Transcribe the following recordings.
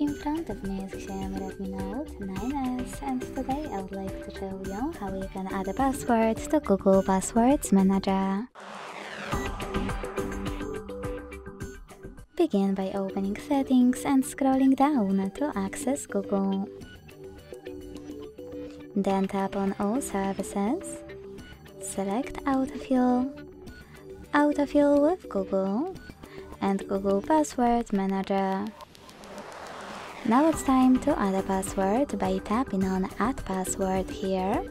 In front of me is Xiaomi Note 9s and today I would like to show you how you can add a password to Google Passwords Manager. Begin by opening settings and scrolling down to access Google. Then tap on all services, select autofill, autofill with Google and Google Password Manager. Now it's time to add a password by tapping on add password here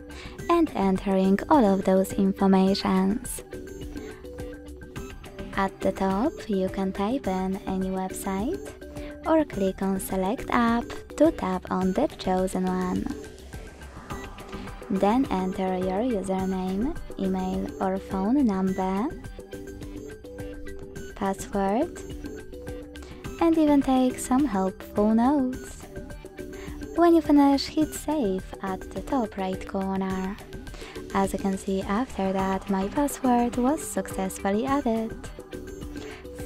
and entering all of those informations. At the top you can type in any website or click on select app to tap on the chosen one. Then enter your username, email or phone number, password and even take some helpful notes. When you finish, hit save at the top right corner. As you can see after that, my password was successfully added.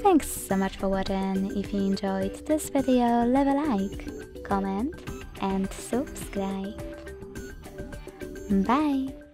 Thanks so much for watching. If you enjoyed this video, leave a like, comment and subscribe. Bye!